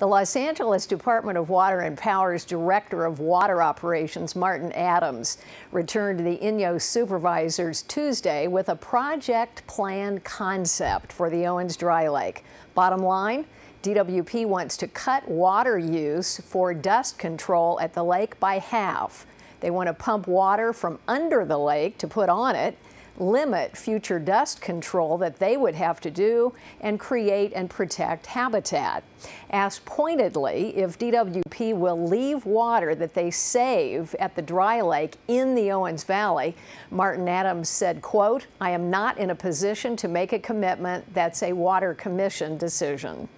The Los Angeles Department of Water and Power's Director of Water Operations, Martin Adams, returned to the INYO supervisors Tuesday with a project plan concept for the Owens Dry Lake. Bottom line, DWP wants to cut water use for dust control at the lake by half. They want to pump water from under the lake to put on it limit future dust control that they would have to do, and create and protect habitat. Asked pointedly if DWP will leave water that they save at the dry lake in the Owens Valley, Martin Adams said, quote, I am not in a position to make a commitment. That's a Water Commission decision.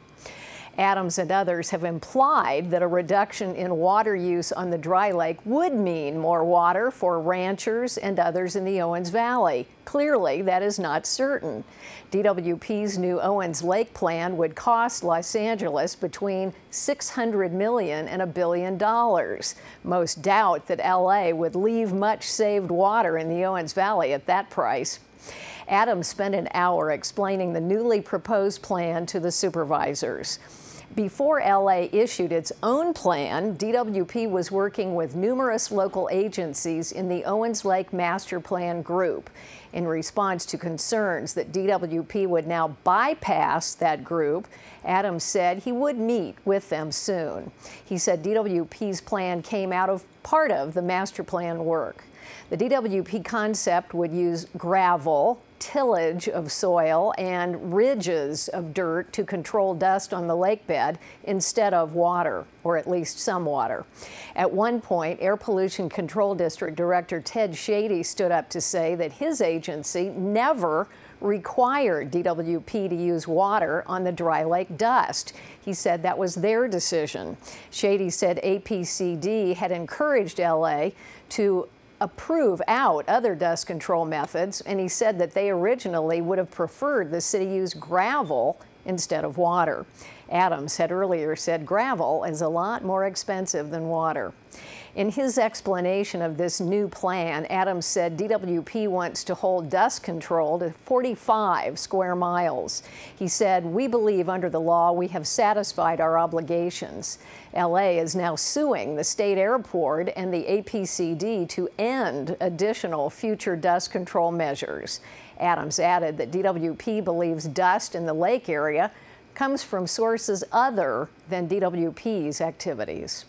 Adams and others have implied that a reduction in water use on the dry lake would mean more water for ranchers and others in the Owens Valley. Clearly, that is not certain. DWP's new Owens Lake plan would cost Los Angeles between 600 million and a billion dollars. Most doubt that LA would leave much saved water in the Owens Valley at that price. Adams spent an hour explaining the newly proposed plan to the supervisors. Before LA issued its own plan, DWP was working with numerous local agencies in the Owens Lake Master Plan Group in response to concerns that DWP would now bypass that group. Adams said he would meet with them soon. He said DWP's plan came out of part of the master plan work. The DWP concept would use gravel, tillage of soil and ridges of dirt to control dust on the lake bed instead of water, or at least some water. At one point, Air Pollution Control District Director Ted Schade stood up to say that his agency never required DWP to use water on the dry lake dust. He said that was their decision. Schade said APCD had encouraged LA to approve out other dust control methods, and he said that they originally would have preferred the city use gravel instead of water. Adams had earlier said gravel is a lot more expensive than water. In his explanation of this new plan, Adams said DWP wants to hold dust control to 45 square miles. He said, We believe under the law we have satisfied our obligations. LA is now suing the state air board and the APCD to end additional future dust control measures. Adams added that DWP believes dust in the lake area comes from sources other than DWP's activities.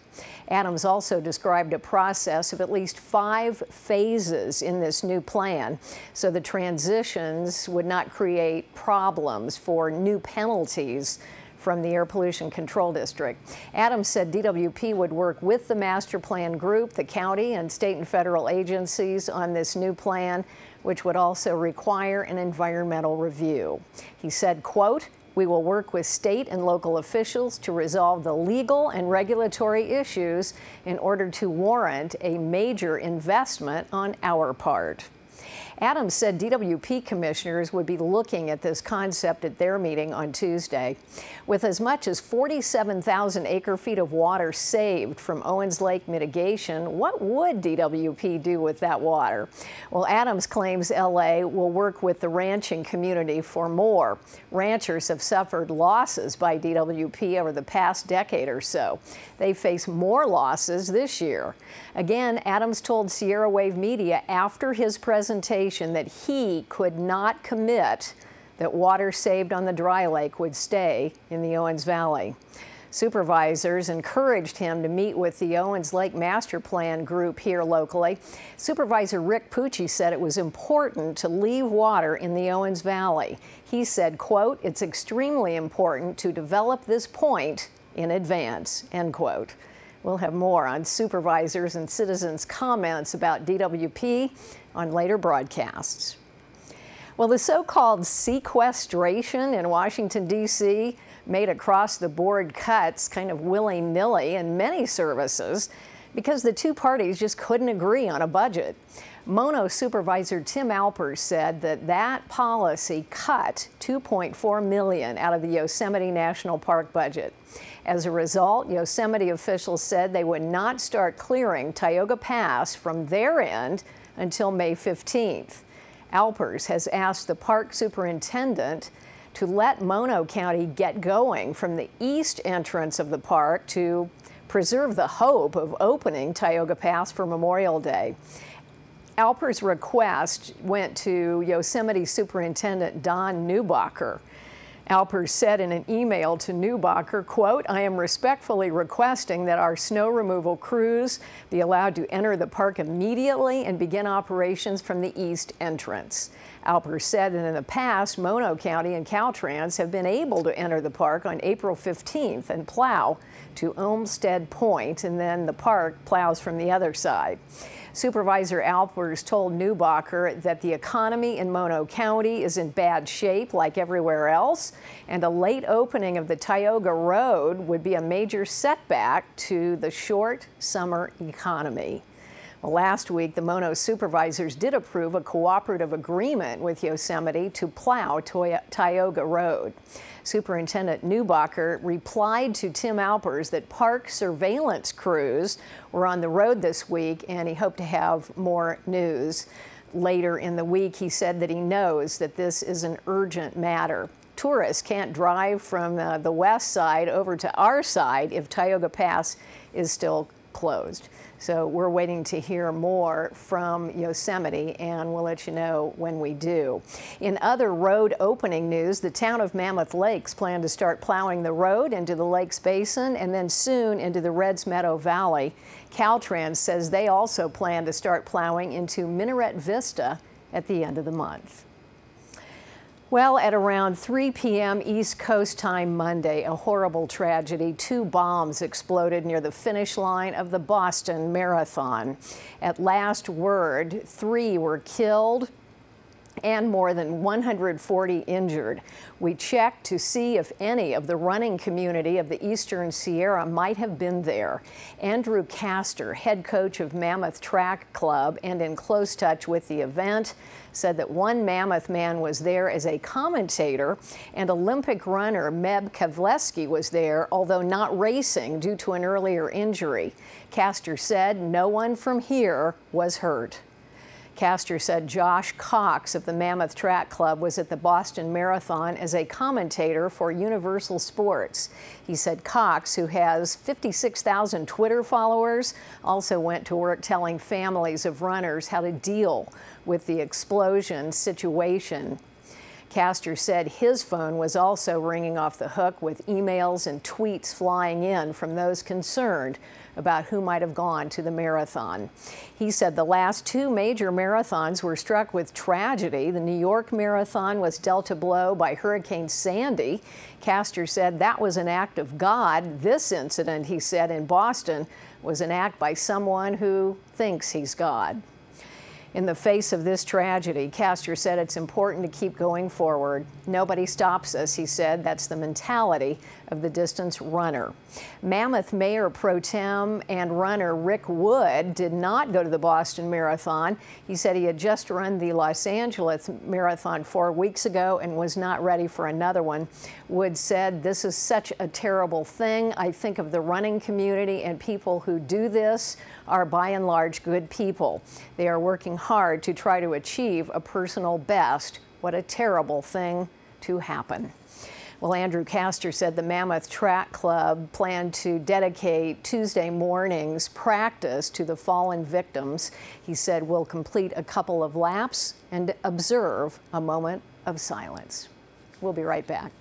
Adams also described a process of at least five phases in this new plan, so the transitions would not create problems for new penalties from the Air Pollution Control District. Adams said DWP would work with the master plan group, the county, and state and federal agencies on this new plan, which would also require an environmental review. He said, quote, we will work with state and local officials to resolve the legal and regulatory issues in order to warrant a major investment on our part. Adams said DWP commissioners would be looking at this concept at their meeting on Tuesday. With as much as 47,000 acre feet of water saved from Owens Lake mitigation, what would DWP do with that water? Well, Adams claims LA will work with the ranching community for more. Ranchers have suffered losses by DWP over the past decade or so. They face more losses this year. Again, Adams told Sierra Wave Media after his presentation that he could not commit that water saved on the dry lake would stay in the Owens Valley. Supervisors encouraged him to meet with the Owens Lake Master Plan group here locally. Supervisor Rick Pucci said it was important to leave water in the Owens Valley. He said, quote, it's extremely important to develop this point in advance, end quote. We'll have more on supervisors and citizens' comments about DWP on later broadcasts. Well, the so-called sequestration in Washington, D.C. made across-the-board cuts kind of willy-nilly in many services because the two parties just couldn't agree on a budget. Mono Supervisor Tim Alpers said that that policy cut 2.4 million out of the Yosemite National Park budget. As a result, Yosemite officials said they would not start clearing Tioga Pass from their end until May 15th. Alpers has asked the park superintendent to let Mono County get going from the east entrance of the park to preserve the hope of opening Tioga Pass for Memorial Day. Alper's request went to Yosemite Superintendent Don Neubacher. Alper said in an email to Neubacher, quote, I am respectfully requesting that our snow removal crews be allowed to enter the park immediately and begin operations from the east entrance. Alper said that in the past, Mono County and Caltrans have been able to enter the park on April 15th and plow to Olmsted Point, and then the park plows from the other side. Supervisor Alpers told Neubacher that the economy in Mono County is in bad shape like everywhere else, and a late opening of the Tioga Road would be a major setback to the short summer economy. Last week, the Mono supervisors did approve a cooperative agreement with Yosemite to plow Tioga Road. Superintendent Neubacher replied to Tim Alpers that park surveillance crews were on the road this week, and he hoped to have more news. Later in the week, he said that he knows that this is an urgent matter. Tourists can't drive from uh, the west side over to our side if Tioga Pass is still closed. So we're waiting to hear more from Yosemite, and we'll let you know when we do. In other road opening news, the town of Mammoth Lakes plan to start plowing the road into the Lakes Basin and then soon into the Reds Meadow Valley. Caltrans says they also plan to start plowing into Minaret Vista at the end of the month. Well, at around 3 p.m. East Coast time Monday, a horrible tragedy. Two bombs exploded near the finish line of the Boston Marathon. At last word, three were killed, and more than 140 injured. We checked to see if any of the running community of the Eastern Sierra might have been there. Andrew Kastor, head coach of Mammoth Track Club and in close touch with the event, said that one Mammoth man was there as a commentator and Olympic runner Meb Keflezighi was there, although not racing due to an earlier injury. Kastor said no one from here was hurt. Kastor said Josh Cox of the Mammoth Track Club was at the Boston Marathon as a commentator for Universal Sports. He said Cox, who has 56,000 Twitter followers, also went to work telling families of runners how to deal with the explosion situation. Kastor said his phone was also ringing off the hook with emails and tweets flying in from those concerned about who might have gone to the marathon. He said the last two major marathons were struck with tragedy. The New York Marathon was dealt a blow by Hurricane Sandy. Kastor said that was an act of God. This incident, he said, in Boston was an act by someone who thinks he's God. In the face of this tragedy, Kastor said it's important to keep going forward. Nobody stops us, he said. That's the mentality of the distance runner. Mammoth Mayor Pro Tem and runner Rick Wood did not go to the Boston Marathon. He said he had just run the Los Angeles Marathon four weeks ago and was not ready for another one. Wood said, This is such a terrible thing. I think of the running community and people who do this are by and large good people. They are working hard to try to achieve a personal best. What a terrible thing to happen. Well, Andrew Kastor said the Mammoth Track Club planned to dedicate Tuesday morning's practice to the fallen victims. He said we'll complete a couple of laps and observe a moment of silence. We'll be right back.